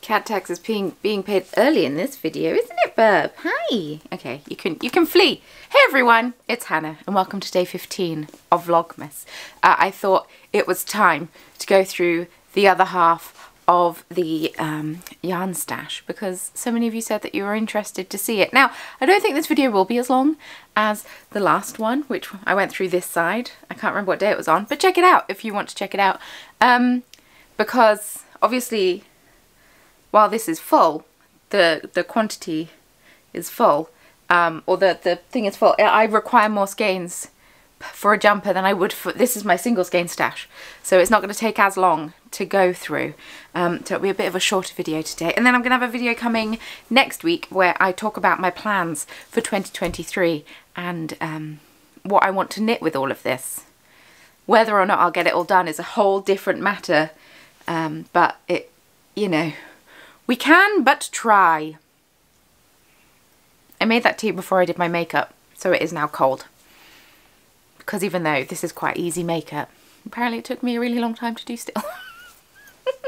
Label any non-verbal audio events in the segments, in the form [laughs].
Cat tax is being being paid early in this video, isn't it, Burb? Hi. Okay, you can you can flee. Hey everyone, it's Hannah, and welcome to day 15 of Vlogmas. Uh, I thought it was time to go through the other half of the um, yarn stash because so many of you said that you were interested to see it. Now, I don't think this video will be as long as the last one, which I went through this side. I can't remember what day it was on, but check it out if you want to check it out. Um, because obviously while this is full, the, the quantity is full, um, or the, the thing is full, I require more skeins for a jumper than I would for, this is my single skein stash. So it's not going to take as long to go through. Um, so it'll be a bit of a shorter video today. And then I'm going to have a video coming next week where I talk about my plans for 2023 and um, what I want to knit with all of this. Whether or not I'll get it all done is a whole different matter. Um, but it, you know, we can but try. I made that tea before I did my makeup, so it is now cold. Because even though this is quite easy makeup, apparently it took me a really long time to do still.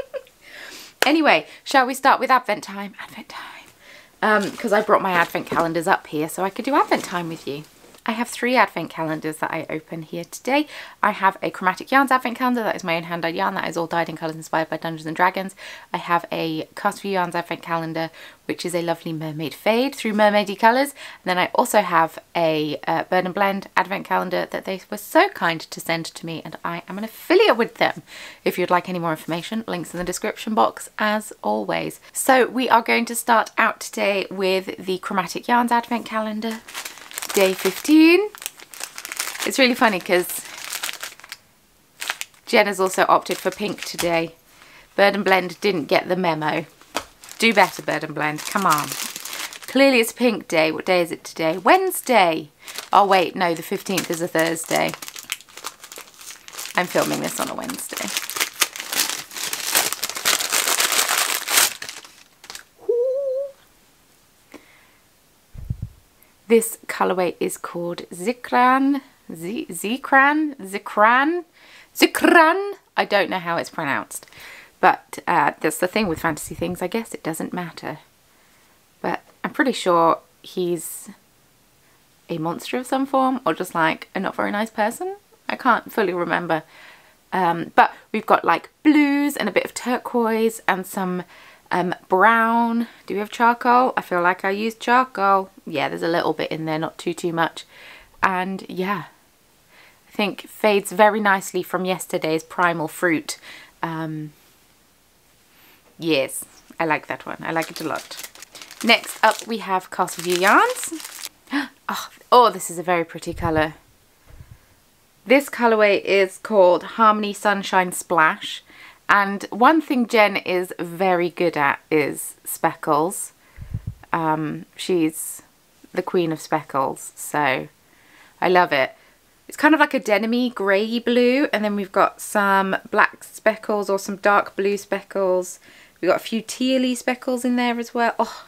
[laughs] anyway, shall we start with Advent time? Advent time. Because um, I brought my Advent calendars up here so I could do Advent time with you. I have three advent calendars that I open here today. I have a Chromatic Yarns advent calendar, that is my own hand-dyed yarn, that is all dyed in colours inspired by Dungeons and Dragons. I have a Cast Yarns advent calendar, which is a lovely mermaid fade through mermaidy colours. And then I also have a uh, Bird and Blend advent calendar that they were so kind to send to me and I am an affiliate with them. If you'd like any more information, links in the description box as always. So we are going to start out today with the Chromatic Yarns advent calendar day 15. It's really funny because Jen has also opted for pink today. Bird and Blend didn't get the memo. Do better, Bird and Blend. Come on. Clearly it's pink day. What day is it today? Wednesday. Oh, wait. No, the 15th is a Thursday. I'm filming this on a Wednesday. This colorway is called Zikran, Z Zikran, Zikran, Zikran. I don't know how it's pronounced, but uh, that's the thing with fantasy things. I guess it doesn't matter. But I'm pretty sure he's a monster of some form or just like a not very nice person. I can't fully remember. Um, but we've got like blues and a bit of turquoise and some um, brown. Do we have charcoal? I feel like I used charcoal. Yeah, there's a little bit in there, not too, too much. And yeah, I think fades very nicely from yesterday's Primal Fruit. Um, yes, I like that one. I like it a lot. Next up we have Castleview Yarns. [gasps] Oh, oh, this is a very pretty colour. This colourway is called Harmony Sunshine Splash and one thing Jen is very good at is speckles. Um, she's the queen of speckles, so I love it. It's kind of like a denim grey blue, and then we've got some black speckles or some dark blue speckles. We've got a few tealy speckles in there as well. Oh,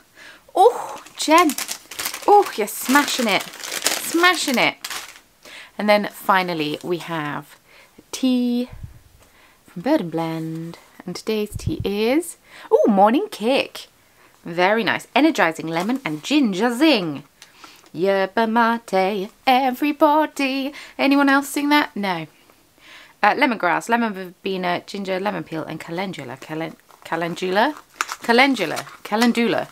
oh, Jen. Oh, you're smashing it. Smashing it. And then finally we have tea Bird Blend. And today's tea is, oh, Morning Kick. Very nice. Energizing lemon and ginger zing. Yerba mate, everybody. Anyone else sing that? No. Uh, lemongrass, lemon verbena, ginger, lemon peel, and calendula. Calen calendula? Calendula. Calendula.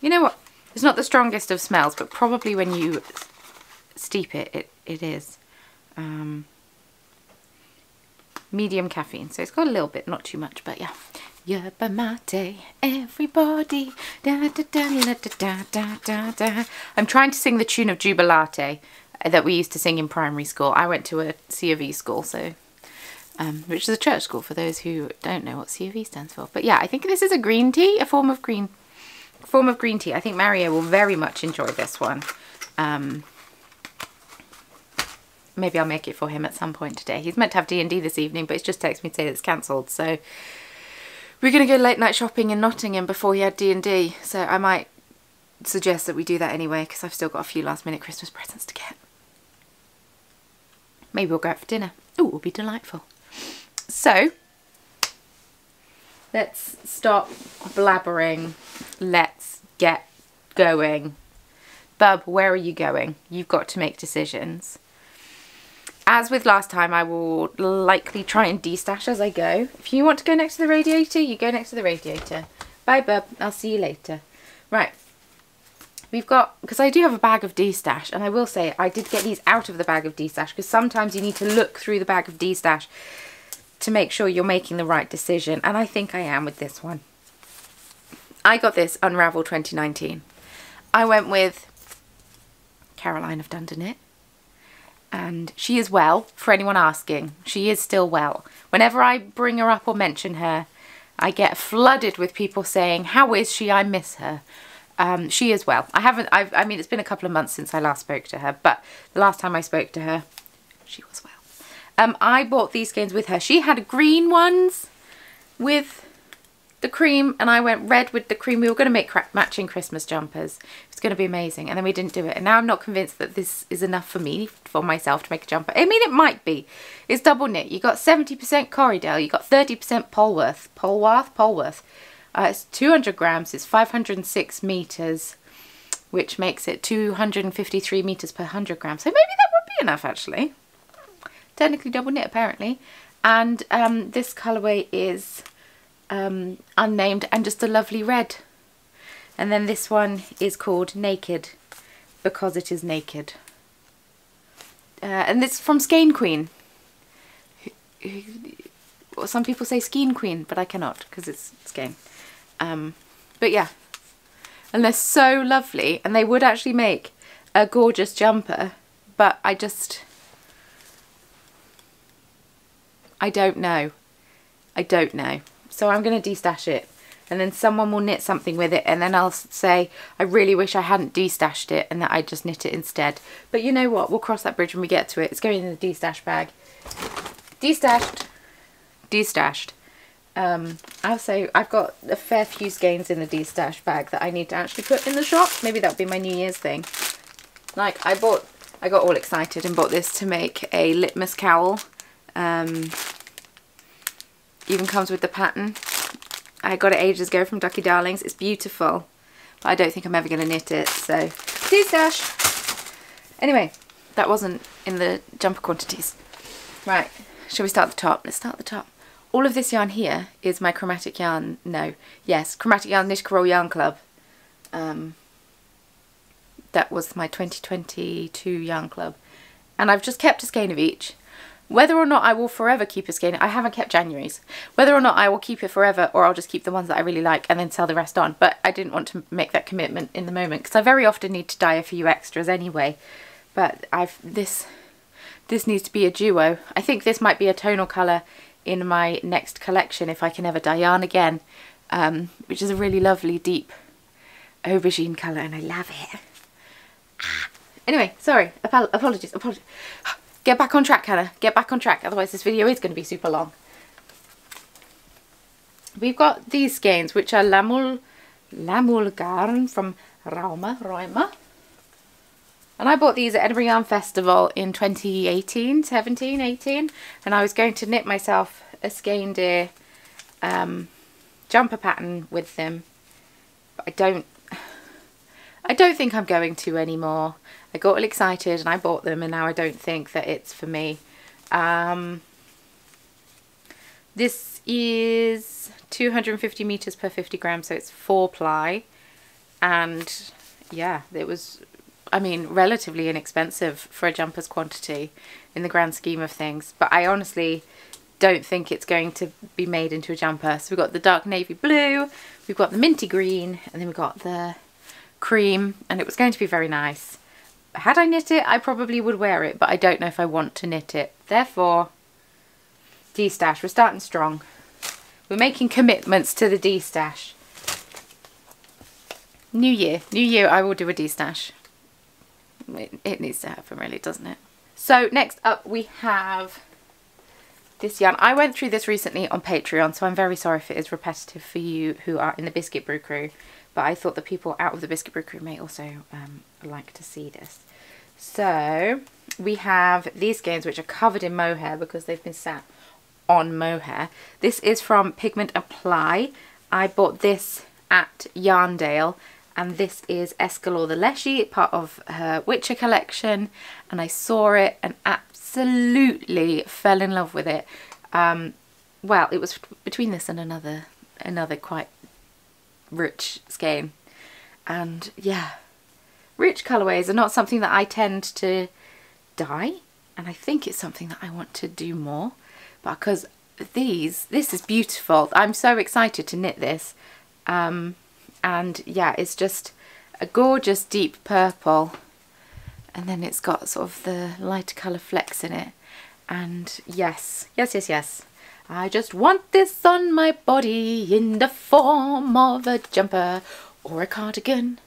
You know what? It's not the strongest of smells, but probably when you steep it, it, it is. Um, medium caffeine. So it's got a little bit, not too much, but yeah. Yerba mate, everybody. Da, da, da, da, da, da, da. I'm trying to sing the tune of Jubilate uh, that we used to sing in primary school. I went to a C of E school, so um, which is a church school for those who don't know what C of E stands for. But yeah, I think this is a green tea, a form of green form of green tea. I think Mario will very much enjoy this one. Um, maybe I'll make it for him at some point today. He's meant to have D&D this evening, but he's just texted me to say it's cancelled. So we're going to go late night shopping in Nottingham before he had D&D. So I might suggest that we do that anyway, because I've still got a few last minute Christmas presents to get. Maybe we'll go out for dinner. Oh, it will be delightful. So, let's stop blabbering. Let's get going. Bub, where are you going? You've got to make decisions. As with last time, I will likely try and destash as I go. If you want to go next to the radiator, you go next to the radiator. Bye, Bub. I'll see you later. Right. We've got, because I do have a bag of destash, and I will say I did get these out of the bag of destash, because sometimes you need to look through the bag of destash to make sure you're making the right decision, and I think I am with this one. I got this Unravel 2019. I went with Caroline of Dunderknit and she is well, for anyone asking. She is still well. Whenever I bring her up or mention her, I get flooded with people saying, how is she? I miss her. Um, she is well. I haven't, I've, I mean, it's been a couple of months since I last spoke to her, but the last time I spoke to her, she was well. Um, I bought these skeins with her. She had green ones with the cream and I went red with the cream. We were going to make matching Christmas jumpers. It's going to be amazing. And then we didn't do it. And now I'm not convinced that this is enough for me, for myself to make a jumper. I mean, it might be. It's double knit. You got 70% Corriedale. You got 30% Polworth. Polwarth? Polworth. Uh, it's 200 grams. It's 506 meters, which makes it 253 meters per 100 grams. So maybe that would be enough, actually. Technically double knit, apparently. And um, this colourway is um, unnamed and just a lovely red. And then this one is called Naked because it is naked. Uh, and it's from Skein Queen. Well, some people say Skein Queen, but I cannot because it's Skein. Um, but yeah, and they're so lovely and they would actually make a gorgeous jumper, but I just, I don't know. I don't know. So I'm going to destash it and then someone will knit something with it and then I'll say I really wish I hadn't destashed it and that I just knit it instead. But you know what, we'll cross that bridge when we get to it. It's going in the destash bag. Destashed, destashed. Um, I'll say I've got a fair few skeins in the destash bag that I need to actually put in the shop. Maybe that'll be my New Year's thing. Like I bought, I got all excited and bought this to make a litmus cowl. Um, even comes with the pattern. I got it ages ago from Ducky Darlings. It's beautiful. But I don't think I'm ever going to knit it. So, see stash. Anyway, that wasn't in the jumper quantities. Right, shall we start the top? Let's start the top. All of this yarn here is my chromatic yarn. No, yes, chromatic yarn Knit Roll Yarn Club. Um, that was my 2022 yarn club. And I've just kept a skein of each. Whether or not I will forever keep a skein, I haven't kept January's. Whether or not I will keep it forever or I'll just keep the ones that I really like and then sell the rest on. But I didn't want to make that commitment in the moment because I very often need to dye a few extras anyway. But I've this this needs to be a duo. I think this might be a tonal colour in my next collection if I can ever dye yarn again. Um, which is a really lovely deep aubergine colour and I love it. Ah. Anyway, sorry, apologies, apologies. Get back on track, Hannah. Get back on track. Otherwise this video is going to be super long. We've got these skeins, which are Lamul, Lamul Garn from Rauma, Rauma. And I bought these at Edinburgh Yarn Festival in 2018, 17, 18. And I was going to knit myself a skein deer um, jumper pattern with them. But I don't, [sighs] I don't think I'm going to anymore. I got all excited and I bought them and now I don't think that it's for me. Um, this is 250 meters per 50 grams, so it's four ply. And yeah, it was, I mean, relatively inexpensive for a jumper's quantity in the grand scheme of things. But I honestly don't think it's going to be made into a jumper. So we've got the dark navy blue, we've got the minty green, and then we've got the cream, and it was going to be very nice had I knit it, I probably would wear it, but I don't know if I want to knit it. Therefore, D-stash, we're starting strong. We're making commitments to the D-stash. New year, new year, I will do a D-stash. It, it needs to happen really, doesn't it? So next up we have this yarn. I went through this recently on Patreon, so I'm very sorry if it is repetitive for you who are in the Biscuit Brew crew but I thought the people out of the Biscuit Brew may also um, like to see this. So we have these skeins which are covered in mohair because they've been sat on mohair. This is from Pigment Apply. I bought this at Yarndale and this is Escalor the Leshy, part of her Witcher collection and I saw it and absolutely fell in love with it. Um, well, it was between this and another another quite rich skein and yeah, rich colourways are not something that I tend to dye and I think it's something that I want to do more but because these, this is beautiful. I'm so excited to knit this. Um, and yeah, it's just a gorgeous deep purple. And then it's got sort of the lighter colour flecks in it. And yes, yes, yes, yes. I just want this on my body in the form of a jumper or a cardigan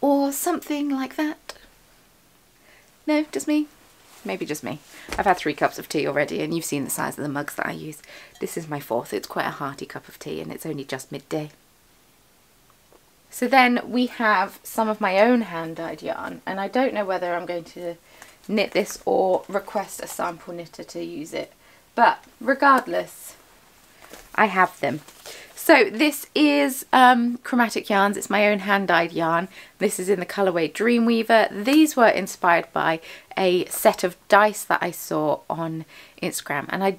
or something like that. No, just me maybe just me. I've had three cups of tea already and you've seen the size of the mugs that I use. This is my fourth. It's quite a hearty cup of tea and it's only just midday. So then we have some of my own hand-dyed yarn and I don't know whether I'm going to knit this or request a sample knitter to use it. But regardless, I have them. So this is um, Chromatic Yarns. It's my own hand-dyed yarn. This is in the colourway Dreamweaver. These were inspired by a set of dice that I saw on Instagram. And I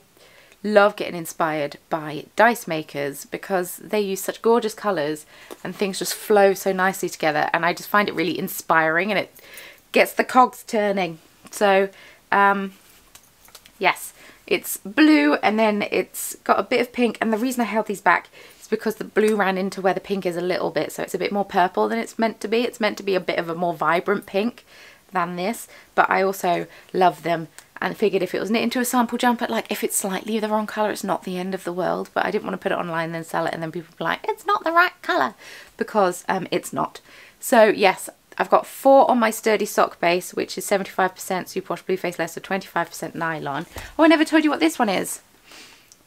love getting inspired by dice makers because they use such gorgeous colours and things just flow so nicely together. And I just find it really inspiring and it gets the cogs turning. So, um, yes, it's blue and then it's got a bit of pink. And the reason I held these back is because the blue ran into where the pink is a little bit so it's a bit more purple than it's meant to be. It's meant to be a bit of a more vibrant pink than this but I also love them and figured if it was knit into a sample jumper like if it's slightly the wrong colour it's not the end of the world but I didn't want to put it online and then sell it and then people be like it's not the right colour because um, it's not. So yes I've got four on my sturdy sock base which is 75% superwash Bluefaced Leicester 25% nylon. Oh I never told you what this one is.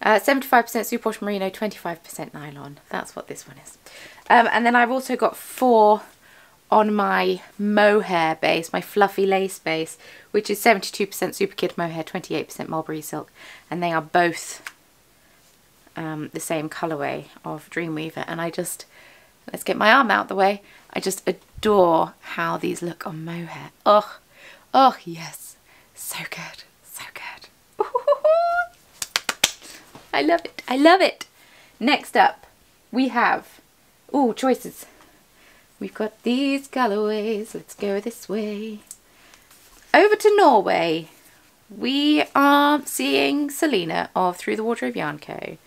75% uh, superwash merino, 25% nylon. That's what this one is. Um, and then I've also got four on my mohair base, my fluffy lace base, which is 72% Super Kid mohair, 28% mulberry silk. And they are both um, the same colorway of Dreamweaver. And I just, let's get my arm out the way, I just adore how these look on mohair. Oh, oh yes, so good, so good. [laughs] I love it. I love it. Next up, we have, oh, choices. We've got these colorways. Let's go this way. Over to Norway. We are seeing Selena of Through the Wardrobe Yarn Co.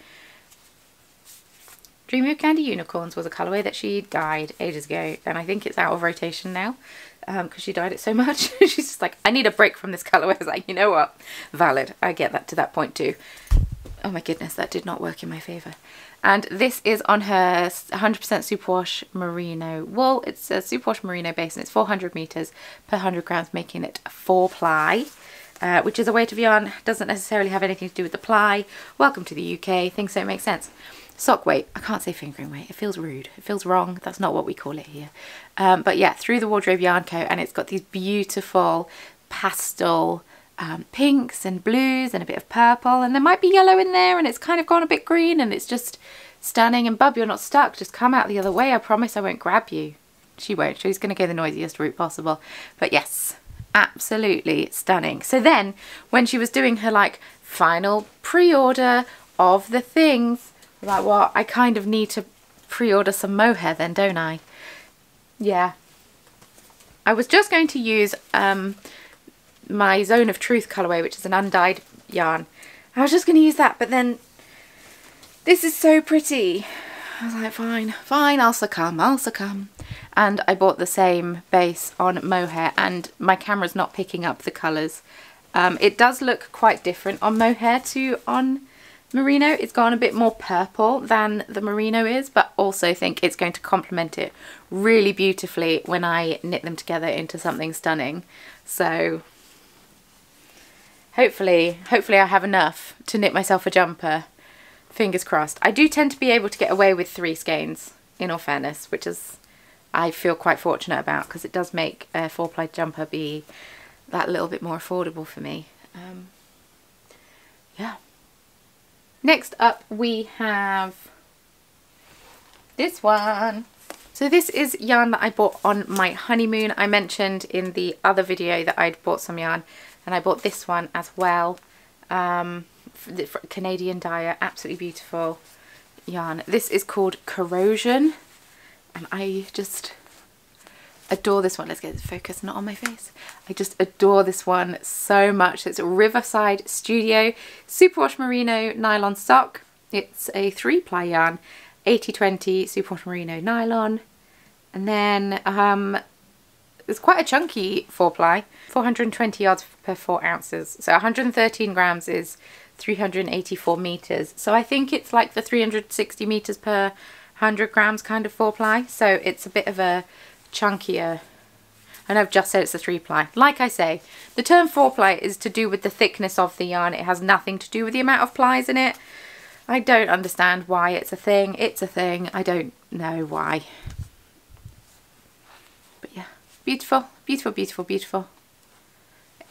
Dreamy of Candy Unicorns was a colourway that she dyed ages ago and I think it's out of rotation now because um, she dyed it so [laughs] much. She's just like, I need a break from this colourway. [laughs] I was like, you know what? Valid. I get that to that point too. Oh my goodness, that did not work in my favour. And this is on her 100% superwash merino wool. It's a superwash merino base and it's 400 metres per 100 grams, making it four ply. Uh, which is a weight of yarn, doesn't necessarily have anything to do with the ply. Welcome to the UK, things don't make sense. Sock weight, I can't say fingering weight, it feels rude, it feels wrong, that's not what we call it here. Um, but yeah, through the wardrobe yarn co and it's got these beautiful pastel um, pinks and blues and a bit of purple and there might be yellow in there and it's kind of gone a bit green and it's just stunning. And bub you're not stuck. Just come out the other way. I promise I won't grab you. She won't. She's going to go the noisiest route possible. But yes absolutely stunning. So then when she was doing her like final pre-order of the things like well I kind of need to pre-order some mohair then don't I yeah I was just going to use um, my Zone of Truth colourway, which is an undyed yarn. I was just going to use that, but then this is so pretty. I was like, fine, fine, I'll succumb, I'll succumb. And I bought the same base on mohair and my camera's not picking up the colours. Um, it does look quite different on mohair to on merino. It's gone a bit more purple than the merino is, but also think it's going to complement it really beautifully when I knit them together into something stunning. So hopefully, hopefully I have enough to knit myself a jumper. Fingers crossed. I do tend to be able to get away with three skeins, in all fairness, which is I feel quite fortunate about because it does make a four-ply jumper be that little bit more affordable for me. Um, yeah. Next up we have this one. So this is yarn that I bought on my honeymoon. I mentioned in the other video that I'd bought some yarn and I bought this one as well. Um, Canadian dyer, absolutely beautiful yarn. This is called Corrosion and I just adore this one. Let's get the focus not on my face. I just adore this one so much. It's Riverside Studio Superwash Merino nylon sock. It's a three ply yarn, 80-20 Superwash Merino nylon. And then um, it's quite a chunky four ply, 420 yards per four ounces. So 113 grams is 384 meters. So I think it's like the 360 meters per 100 grams kind of four ply. So it's a bit of a chunkier and I've just said it's a three ply. Like I say, the term four ply is to do with the thickness of the yarn. It has nothing to do with the amount of plies in it. I don't understand why it's a thing. It's a thing. I don't know why. But yeah, beautiful, beautiful, beautiful, beautiful.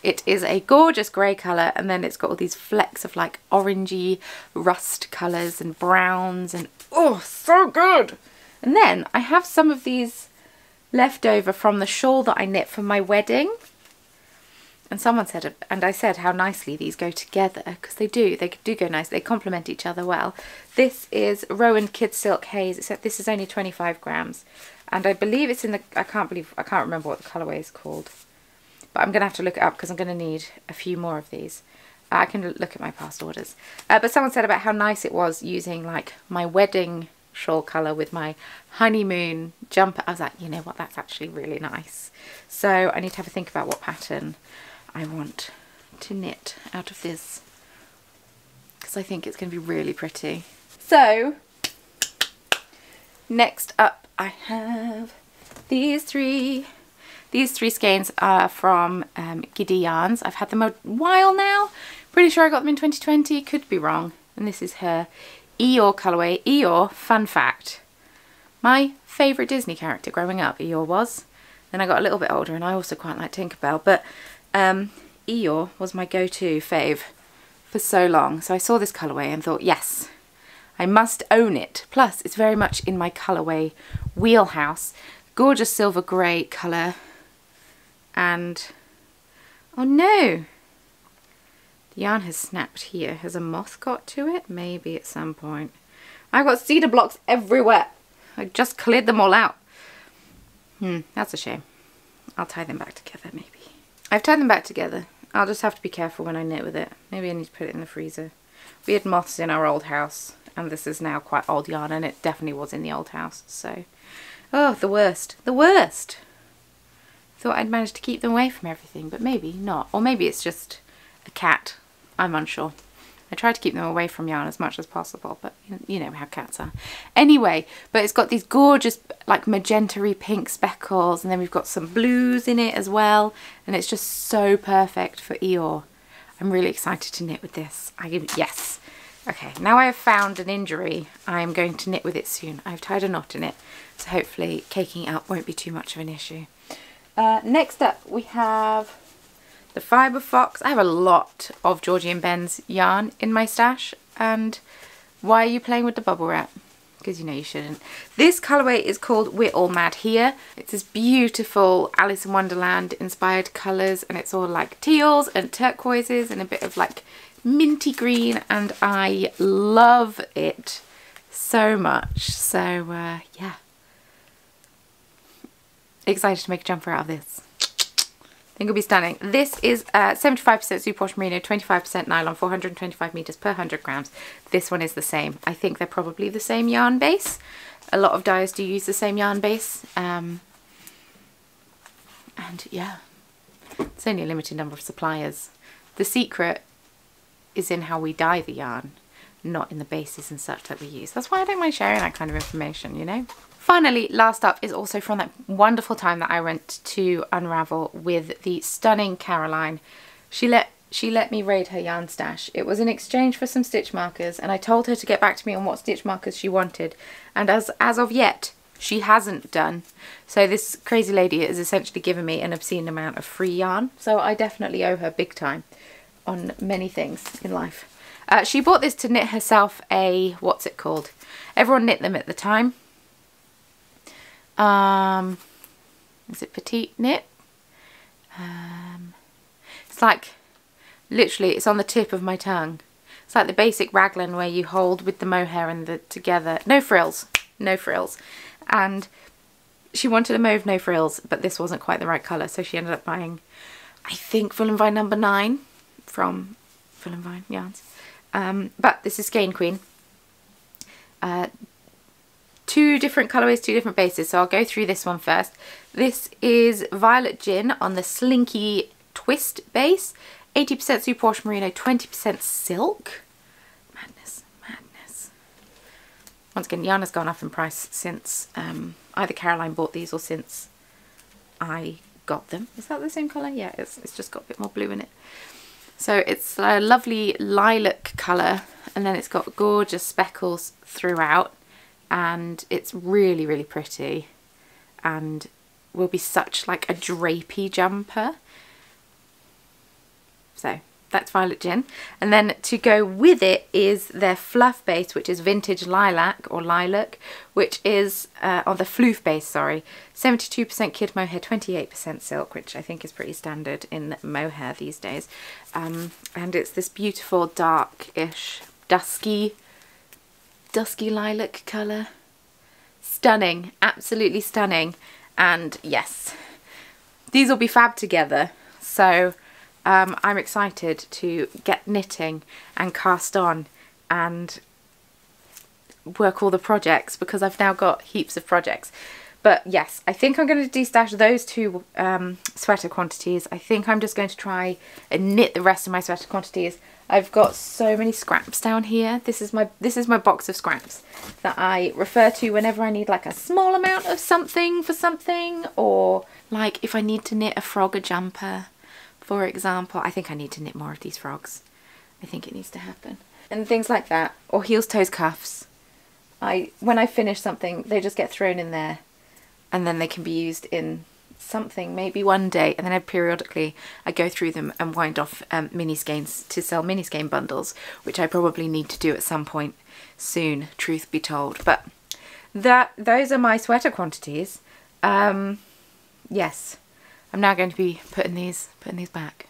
It is a gorgeous grey colour and then it's got all these flecks of like orangey rust colours and browns and oh, so good. And then I have some of these left over from the shawl that I knit for my wedding. And someone said, and I said how nicely these go together because they do, they do go nice, they complement each other well. This is Rowan Kid Silk Haze, except this is only 25 grams and I believe it's in the I can't believe I can't remember what the colorway is called but I'm gonna have to look it up because I'm gonna need a few more of these I can look at my past orders uh, but someone said about how nice it was using like my wedding shawl color with my honeymoon jumper I was like you know what that's actually really nice so I need to have a think about what pattern I want to knit out of this because I think it's going to be really pretty so next up I have these three. These three skeins are from um, Giddy Yarns. I've had them a while now. Pretty sure I got them in 2020. Could be wrong. And this is her Eeyore colourway. Eeyore, fun fact. My favourite Disney character growing up, Eeyore was. Then I got a little bit older and I also quite like Tinkerbell. But um, Eeyore was my go-to fave for so long. So I saw this colourway and thought, yes, I must own it. Plus, it's very much in my colourway wheelhouse. Gorgeous silver grey colour. And, oh no! Yarn has snapped here. Has a moth got to it? Maybe at some point. I've got cedar blocks everywhere. I just cleared them all out. Hmm, that's a shame. I'll tie them back together maybe. I've tied them back together. I'll just have to be careful when I knit with it. Maybe I need to put it in the freezer. We had moths in our old house and this is now quite old yarn and it definitely was in the old house so oh the worst the worst thought I'd managed to keep them away from everything but maybe not or maybe it's just a cat I'm unsure. I try to keep them away from yarn as much as possible but you know how cats are. Anyway but it's got these gorgeous like magenta pink speckles and then we've got some blues in it as well and it's just so perfect for Eeyore. I'm really excited to knit with this. I yes. Okay, now I have found an injury, I'm going to knit with it soon. I've tied a knot in it, so hopefully caking up won't be too much of an issue. Uh, next up we have the Fibre Fox. I have a lot of Georgie and Ben's yarn in my stash, and why are you playing with the bubble wrap? Because you know you shouldn't. This colourway is called We're All Mad Here. It's this beautiful Alice in Wonderland inspired colours, and it's all like teals and turquoises and a bit of like minty green and I love it so much. So uh, yeah, excited to make a jumper out of this. Think it'll be stunning. This is 75% uh, superwash merino, 25% nylon, 425 meters per 100 grams. This one is the same. I think they're probably the same yarn base. A lot of dyers do use the same yarn base. Um, and yeah, it's only a limited number of suppliers. The secret is in how we dye the yarn, not in the bases and such that we use. That's why I don't mind sharing that kind of information, you know? Finally, last up is also from that wonderful time that I went to Unravel with the stunning Caroline. She let she let me raid her yarn stash. It was in exchange for some stitch markers and I told her to get back to me on what stitch markers she wanted. And as, as of yet, she hasn't done. So this crazy lady has essentially given me an obscene amount of free yarn. So I definitely owe her big time on many things in life. Uh, she bought this to knit herself a, what's it called? Everyone knit them at the time. Um, is it petite knit? Um, it's like, literally, it's on the tip of my tongue. It's like the basic raglan where you hold with the mohair and the together. No frills. No frills. And she wanted a mauve no frills, but this wasn't quite the right colour, so she ended up buying, I think, Full and Vine number 9 from Full and Vine Yarns. Um, but this is Skein Queen. Uh, two different colorways, two different bases, so I'll go through this one first. This is Violet Gin on the Slinky Twist base. 80% superwash merino, 20% silk. Madness, madness. Once again, yarn has gone up in price since um, either Caroline bought these or since I got them. Is that the same colour? Yeah, it's, it's just got a bit more blue in it. So it's a lovely lilac colour and then it's got gorgeous speckles throughout and it's really, really pretty and will be such like a drapey jumper. So that's Violet Gin. And then to go with it is their fluff base, which is Vintage Lilac or Lilac, which is, uh, on the floof base, sorry, 72% kid mohair, 28% silk, which I think is pretty standard in mohair these days. Um, and it's this beautiful dark-ish, dusky, dusky lilac colour. Stunning, absolutely stunning. And yes, these will be fab together. So um, I'm excited to get knitting and cast on and work all the projects because I've now got heaps of projects. But yes, I think I'm going to destash those two um, sweater quantities. I think I'm just going to try and knit the rest of my sweater quantities. I've got so many scraps down here. This is my this is my box of scraps that I refer to whenever I need like a small amount of something for something or like if I need to knit a frog a jumper for example. I think I need to knit more of these frogs. I think it needs to happen. And things like that. Or heels, toes, cuffs. I When I finish something, they just get thrown in there. And then they can be used in something maybe one day and then I periodically I go through them and wind off um, mini skeins to sell mini skein bundles which I probably need to do at some point soon truth be told but that those are my sweater quantities um, yes I'm now going to be putting these putting these back.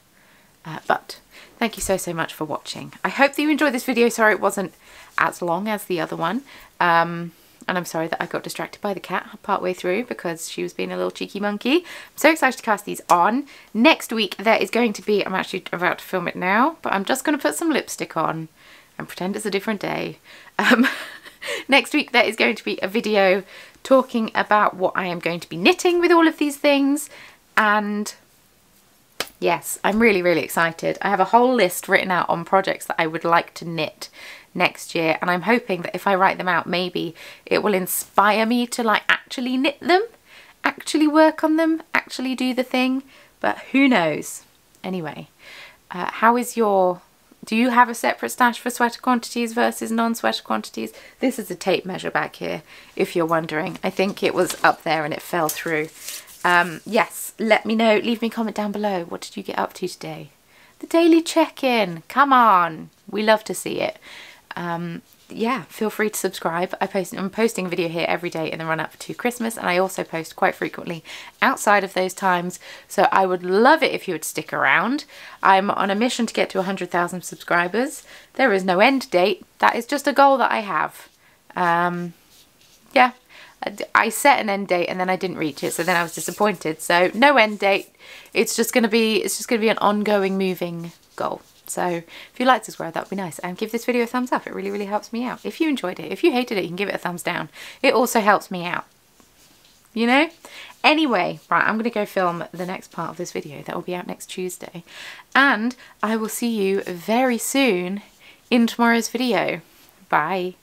Uh, but thank you so, so much for watching. I hope that you enjoyed this video. Sorry it wasn't as long as the other one. Um, and I'm sorry that I got distracted by the cat partway through because she was being a little cheeky monkey. I'm so excited to cast these on. Next week there is going to be, I'm actually about to film it now, but I'm just going to put some lipstick on and pretend it's a different day. Um, [laughs] next week there is going to be a video talking about what I am going to be knitting with all of these things and yes, I'm really, really excited. I have a whole list written out on projects that I would like to knit next year and I'm hoping that if I write them out maybe it will inspire me to like actually knit them, actually work on them, actually do the thing, but who knows. Anyway, uh, how is your, do you have a separate stash for sweater quantities versus non-sweater quantities? This is a tape measure back here, if you're wondering. I think it was up there and it fell through. Um, yes, let me know. Leave me a comment down below. What did you get up to today? The daily check-in. Come on. We love to see it. Um, yeah, feel free to subscribe. I post, I'm posting a video here every day in the run up to Christmas and I also post quite frequently outside of those times. So I would love it if you would stick around. I'm on a mission to get to 100,000 subscribers. There is no end date. That is just a goal that I have. Um, yeah, I set an end date and then I didn't reach it, so then I was disappointed. So no end date. It's just gonna be it's just gonna be an ongoing moving goal. So if you like to subscribe, that would be nice. And give this video a thumbs up. It really, really helps me out. If you enjoyed it, if you hated it, you can give it a thumbs down. It also helps me out. You know? Anyway, right, I'm going to go film the next part of this video. That will be out next Tuesday. And I will see you very soon in tomorrow's video. Bye.